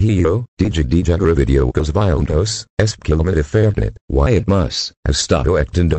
Rio, DJ DJ video cos violentos, es kilómetro fernet, why it must, estado actando.